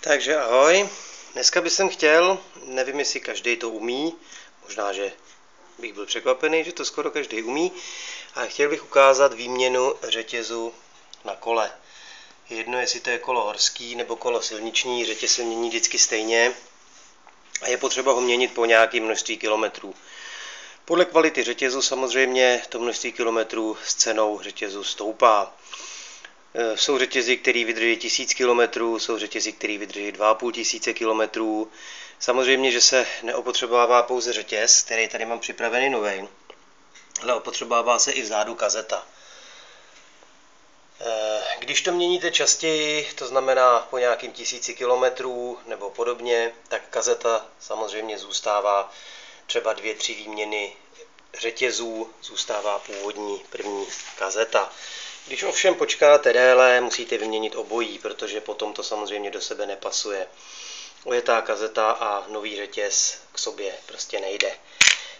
Takže ahoj, dneska bych chtěl, nevím jestli každý to umí, možná, že bych byl překvapený, že to skoro každý umí, ale chtěl bych ukázat výměnu řetězu na kole. Jedno, jestli to je kolo horský nebo kolo silniční, řetěz se mění vždycky stejně a je potřeba ho měnit po nějakém množství kilometrů. Podle kvality řetězu samozřejmě to množství kilometrů s cenou řetězu stoupá. Eh, jsou řetězy, které vydrží 1000 km, jsou řetězy, které vydrží 2500 km. Samozřejmě, že se neopotřebovává pouze řetěz, který tady mám připravený nový, ale opotřebovává se i vzadu kazeta. Eh, když to měníte častěji, to znamená po nějakým tisíci kilometrů nebo podobně, tak kazeta samozřejmě zůstává třeba dvě, tři výměny řetězů, zůstává původní první kazeta. Když ovšem počkáte déle, musíte vyměnit obojí, protože potom to samozřejmě do sebe nepasuje. Ojetá kazeta a nový řetěz k sobě prostě nejde.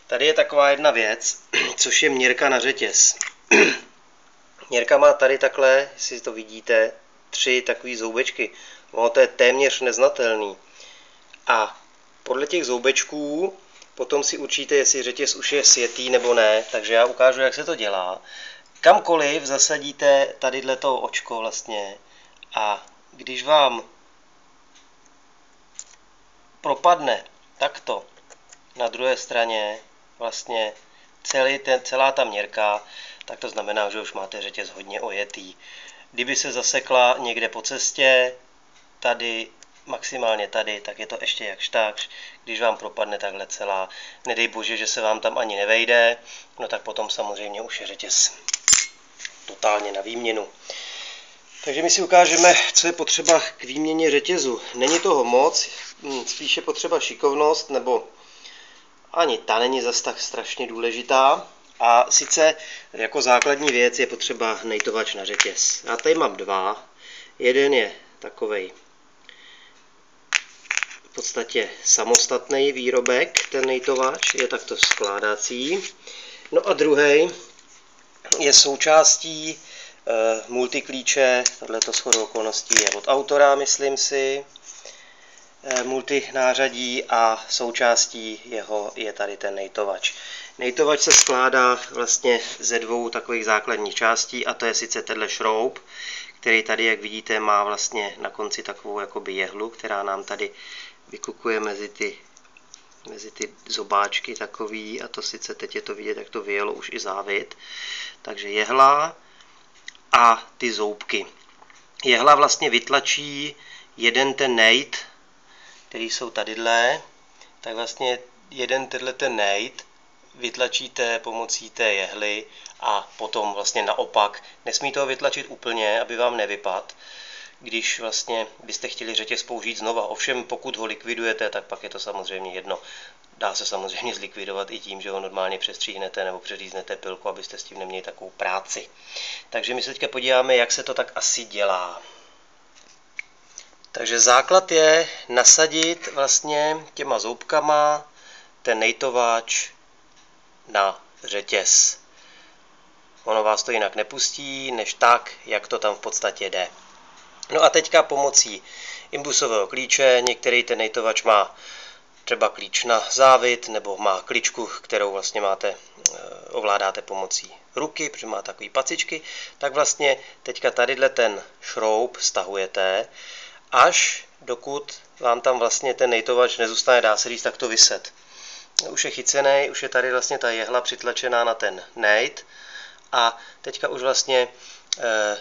Tady je taková jedna věc, což je měrka na řetěz. měrka má tady takhle, jestli to vidíte, tři takové zoubečky. Ono to je téměř neznatelný. A podle těch zoubečků potom si určíte, jestli řetěz už je světý nebo ne, takže já ukážu, jak se to dělá kamkoliv zasadíte tady to očko vlastně a když vám propadne takto na druhé straně vlastně celý ten, celá ta měrka, tak to znamená, že už máte řetěz hodně ojetý. Kdyby se zasekla někde po cestě, tady, maximálně tady, tak je to ještě jakž takž. Když vám propadne takhle celá, nedej bože, že se vám tam ani nevejde, no tak potom samozřejmě už je řetěz totálně na výměnu. Takže my si ukážeme, co je potřeba k výměně řetězu. Není toho moc, hm, spíše potřeba šikovnost, nebo ani ta není zas tak strašně důležitá. A sice jako základní věc je potřeba nejtovač na řetěz. Já tady mám dva. Jeden je takovej v podstatě samostatný výrobek, ten nejtovač, je takto skládací. No a druhý je součástí uh, multiklíče, tohleto shodou okolností je od autora, myslím si, uh, multi nářadí a součástí jeho je tady ten nejtovač. Nejtovač se skládá vlastně ze dvou takových základních částí a to je sice tenhle šroub, který tady, jak vidíte, má vlastně na konci takovou jakoby jehlu, která nám tady vykukuje mezi ty mezi ty zobáčky takový a to sice teď je to vidět, jak to vyjelo už i závit. Takže jehla a ty zoubky. Jehla vlastně vytlačí jeden ten nejt, který jsou tadyhle, tak vlastně jeden tenhle ten nejt vytlačíte pomocí té jehly a potom vlastně naopak. Nesmí toho vytlačit úplně, aby vám nevypad, když vlastně byste chtěli řetěz použít znova. Ovšem, pokud ho likvidujete, tak pak je to samozřejmě jedno. Dá se samozřejmě zlikvidovat i tím, že ho normálně přestříhnete nebo přeříznete pilku, abyste s tím neměli takovou práci. Takže my se teďka podíváme, jak se to tak asi dělá. Takže základ je nasadit vlastně těma zoubkama ten nejtováč na řetěz. Ono vás to jinak nepustí, než tak, jak to tam v podstatě jde. No a teďka pomocí imbusového klíče, některý ten nejtovač má třeba klíč na závit, nebo má kličku, kterou vlastně máte, eh, ovládáte pomocí ruky, protože má takový pacičky, tak vlastně teďka tadyhle ten šroub stahujete, až dokud vám tam vlastně ten nejtovač nezůstane, dá se říct, takto vyset. Už je chycený, už je tady vlastně ta jehla přitlačená na ten nejt a teďka už vlastně eh,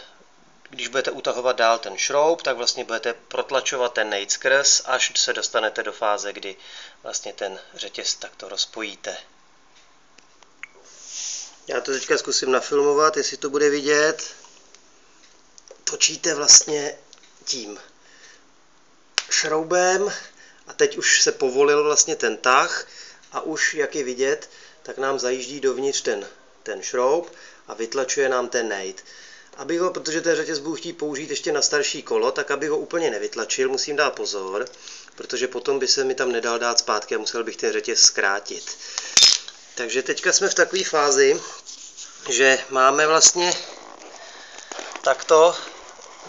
když budete utahovat dál ten šroub, tak vlastně budete protlačovat ten nejc skrz, až se dostanete do fáze, kdy vlastně ten řetěz takto rozpojíte. Já to teďka zkusím nafilmovat, jestli to bude vidět. Točíte vlastně tím šroubem a teď už se povolil vlastně ten tah a už, jak je vidět, tak nám zajíždí dovnitř ten, ten šroub a vytlačuje nám ten nejt. Abych ho, protože ten řetěz budu chtít použít ještě na starší kolo, tak abych ho úplně nevytlačil, musím dát pozor, protože potom by se mi tam nedal dát zpátky a musel bych ten řetěz zkrátit. Takže teďka jsme v takové fázi, že máme vlastně takto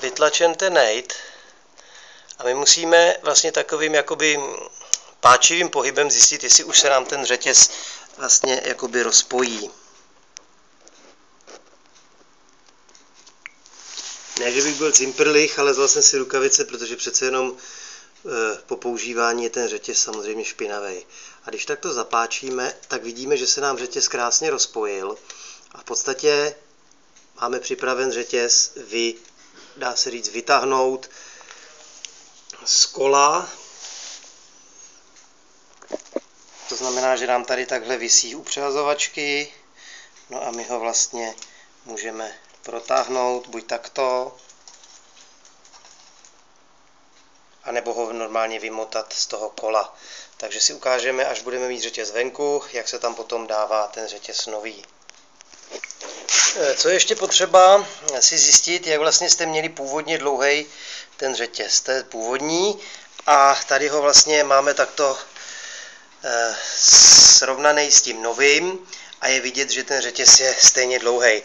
vytlačen ten nejt A my musíme vlastně takovým jakoby páčivým pohybem zjistit, jestli už se nám ten řetěz vlastně jakoby rozpojí. Ne, že bych byl cimprlich, ale vzal jsem si rukavice, protože přece jenom e, po používání je ten řetěz samozřejmě špinavý. A když takto zapáčíme, tak vidíme, že se nám řetěz krásně rozpojil a v podstatě máme připraven řetěz, vy, dá se říct, vytáhnout z kola. To znamená, že nám tady takhle visí u přehazovačky, no a my ho vlastně můžeme protáhnout buď takto, anebo ho normálně vymotat z toho kola. Takže si ukážeme, až budeme mít řetěz venku, jak se tam potom dává ten řetěz nový. E, co je ještě potřeba si zjistit, jak vlastně jste měli původně dlouhý ten řetěz. To je původní a tady ho vlastně máme takto e, srovnaný s tím novým a je vidět, že ten řetěz je stejně dlouhý. E,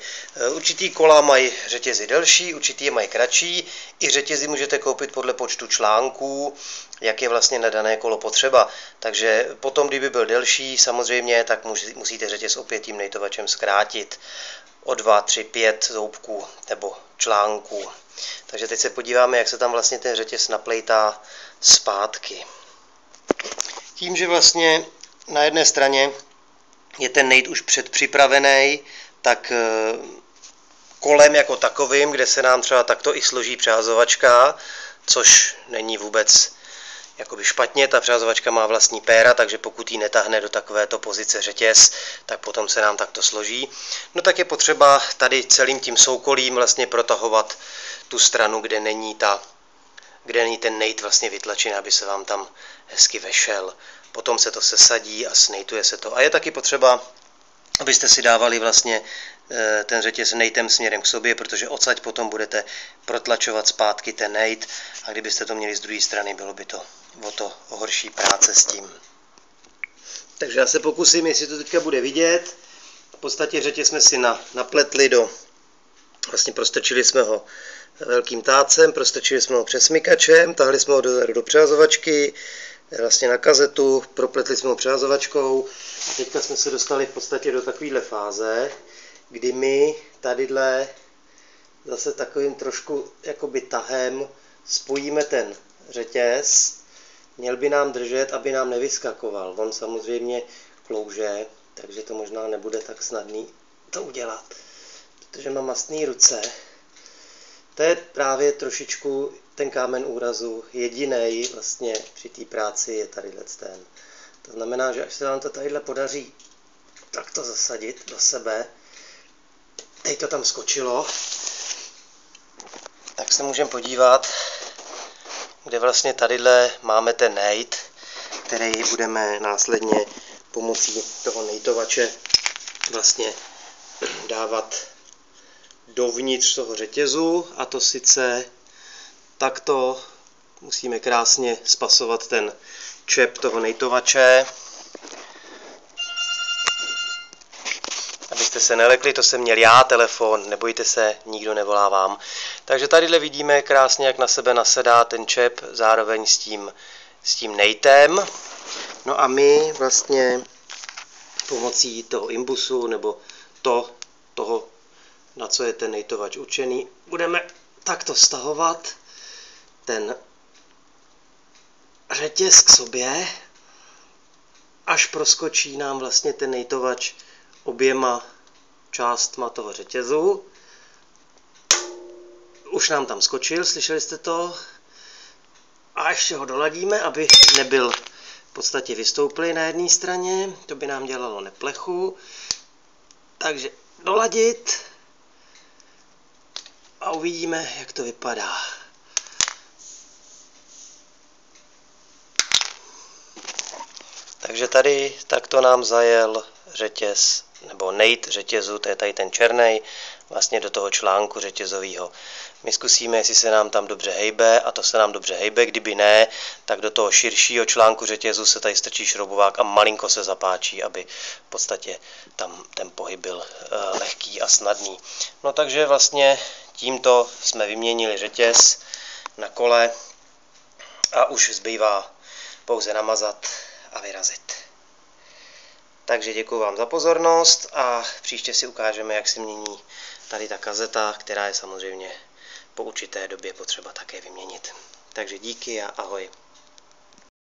určitý kola mají řetězy delší, určitý je mají kratší. I řetězy můžete koupit podle počtu článků, jak je vlastně na dané kolo potřeba. Takže potom, kdyby byl delší, samozřejmě, tak musíte řetěz opět tím nejtovačem zkrátit o 2, 3, 5 zoubků nebo článků. Takže teď se podíváme, jak se tam vlastně ten řetěz naplejtá zpátky. Tím, že vlastně na jedné straně je ten nejt už předpřipravený, tak eh, kolem jako takovým, kde se nám třeba takto i složí přehazovačka, což není vůbec jakoby špatně, ta přehazovačka má vlastní péra, takže pokud ji netáhne do takovéto pozice řetěz, tak potom se nám takto složí. No tak je potřeba tady celým tím soukolím vlastně protahovat tu stranu, kde není ta kde není ten nejt vlastně vytlačený, aby se vám tam hezky vešel potom se to sesadí a snejtuje se to. A je taky potřeba, abyste si dávali vlastně eh, ten řetěz nejtem směrem k sobě, protože odsaď potom budete protlačovat zpátky ten nejt a kdybyste to měli z druhé strany, bylo by to o to horší práce s tím. Takže já se pokusím, jestli to teďka bude vidět. V podstatě řetěz jsme si na, napletli do, vlastně prostrčili jsme ho velkým tácem, prostrčili jsme ho přesmykačem, tahli jsme ho do, do přehazovačky, vlastně na kazetu, propletli jsme ho přehazovačkou teďka jsme se dostali v podstatě do takovéhle fáze, kdy my tadyhle zase takovým trošku jakoby tahem spojíme ten řetěz, měl by nám držet, aby nám nevyskakoval. On samozřejmě klouže, takže to možná nebude tak snadný to udělat, protože má mastné ruce. To je právě trošičku ten kámen úrazu jediný vlastně při té práci je tady ten. To znamená, že až se vám to tadyhle podaří takto zasadit do sebe, teď to tam skočilo, tak se můžeme podívat, kde vlastně tadyhle máme ten nejt, který budeme následně pomocí toho nejtovače vlastně dávat dovnitř toho řetězu a to sice takto musíme krásně spasovat ten čep toho nejtovače. Abyste se nelekli, to jsem měl já, telefon, nebojte se, nikdo nevolá vám. Takže tadyhle vidíme krásně, jak na sebe nasedá ten čep, zároveň s tím, s tím nejtem. No a my vlastně pomocí toho imbusu, nebo to, toho, na co je ten nejtovač určený, budeme takto stahovat ten řetěz k sobě, až proskočí nám vlastně ten nejtovač oběma částma toho řetězu. Už nám tam skočil, slyšeli jste to? A ještě ho doladíme, aby nebyl v podstatě vystouplý na jedné straně, to by nám dělalo neplechu. Takže doladit a uvidíme, jak to vypadá. Takže tady takto nám zajel řetěz, nebo nejt řetězu, to je tady ten černý, vlastně do toho článku řetězového. My zkusíme, jestli se nám tam dobře hejbe, a to se nám dobře hejbe, kdyby ne, tak do toho širšího článku řetězu se tady strčí šroubovák a malinko se zapáčí, aby v podstatě tam ten pohyb byl eh, lehký a snadný. No takže vlastně tímto jsme vyměnili řetěz na kole a už zbývá pouze namazat a vyrazit. Takže děkuji vám za pozornost a příště si ukážeme, jak se mění tady ta kazeta, která je samozřejmě po určité době potřeba také vyměnit. Takže díky a ahoj.